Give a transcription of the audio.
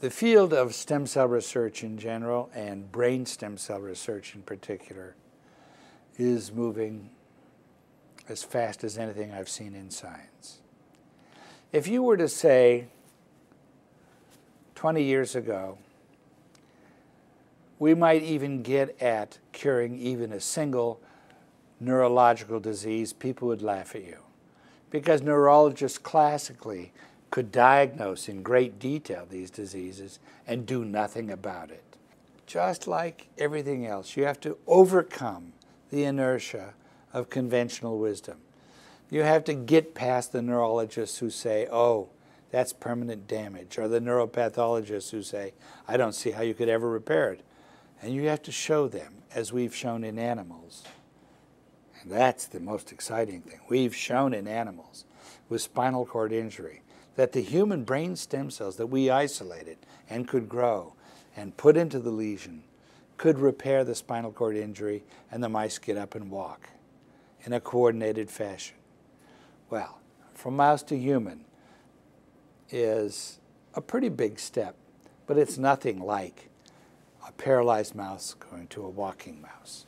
The field of stem cell research in general and brain stem cell research in particular is moving as fast as anything I've seen in science. If you were to say 20 years ago, we might even get at curing even a single neurological disease, people would laugh at you. Because neurologists classically could diagnose in great detail these diseases and do nothing about it. Just like everything else, you have to overcome the inertia of conventional wisdom. You have to get past the neurologists who say, oh, that's permanent damage, or the neuropathologists who say, I don't see how you could ever repair it. And you have to show them, as we've shown in animals. And that's the most exciting thing. We've shown in animals with spinal cord injury that the human brain stem cells that we isolated and could grow and put into the lesion could repair the spinal cord injury and the mice get up and walk in a coordinated fashion. Well, from mouse to human is a pretty big step, but it's nothing like a paralyzed mouse going to a walking mouse.